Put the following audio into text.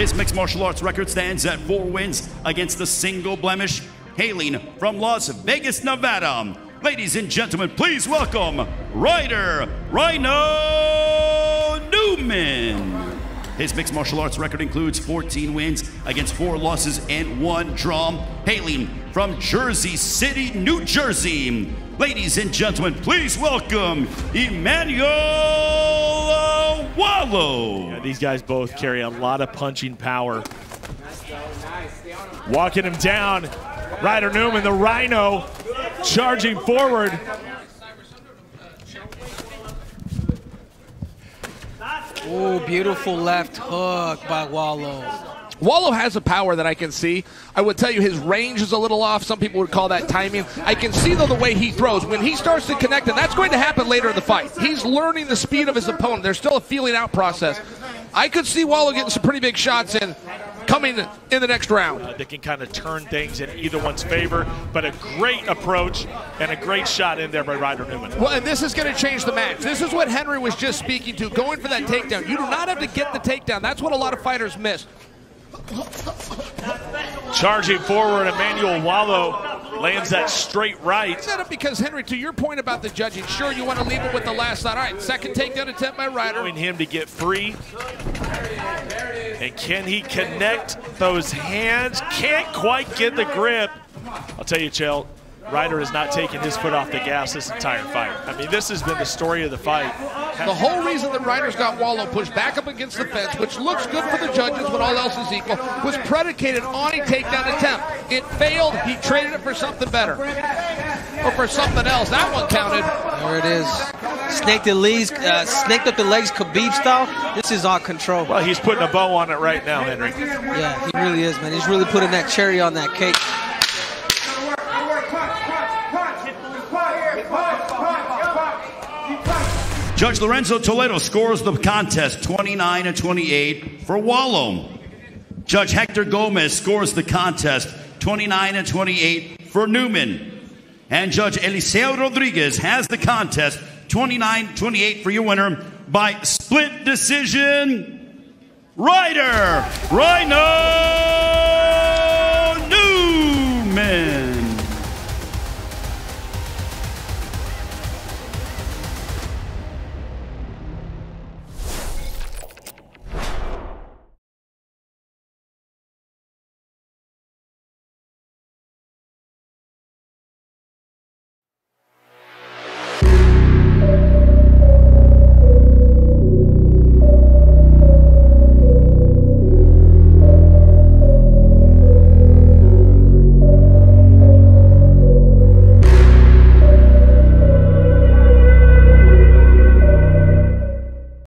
His mixed martial arts record stands at four wins against the single blemish. Hailing from Las Vegas, Nevada. Ladies and gentlemen, please welcome Ryder Rhino Newman. His mixed martial arts record includes 14 wins against four losses and one draw. Hailing from Jersey City, New Jersey. Ladies and gentlemen, please welcome Emmanuel Yeah, these guys both carry a lot of punching power. Walking him down. Ryder Newman, the Rhino, charging forward. Oh, beautiful left hook by Walo. Walo has a power that I can see. I would tell you his range is a little off. Some people would call that timing. I can see, though, the way he throws. When he starts to connect, and that's going to happen later in the fight, he's learning the speed of his opponent. There's still a feeling out process. I could see Walo getting some pretty big shots in coming in the next round. Uh, they can kind of turn things in either one's favor, but a great approach and a great shot in there by Ryder Newman. Well, and this is going to change the match. This is what Henry was just speaking to, going for that takedown. You do not have to get the takedown. That's what a lot of fighters miss. Charging forward, Emmanuel Walo lands that straight right. Set up because Henry, to your point about the judging, sure you want to leave it with the last shot. All right, second takedown attempt by Ryder. Allowing him to get free. And can he connect those hands? Can't quite get the grip. I'll tell you, Chael, Ryder has not taken his foot off the gas this entire fight. I mean, this has been the story of the fight. The whole reason that Ryder's got Walo pushed back up against the fence, which looks good for the judges when all else is equal, was predicated on a takedown attempt. It failed. He traded it for something better. Or for something else. That one counted. There it is. Snaked the legs, uh, snaked up the legs Khabib style. This is on control. Well, he's putting a bow on it right now, Henry. Yeah, he really is, man. He's really putting that cherry on that cake. Judge Lorenzo Toledo scores the contest 29 and 28 for Walo. Judge Hector Gomez scores the contest 29 and 28 for Newman. And Judge Eliseo Rodriguez has the contest 29 28 for your winner by split decision. Ryder Rhino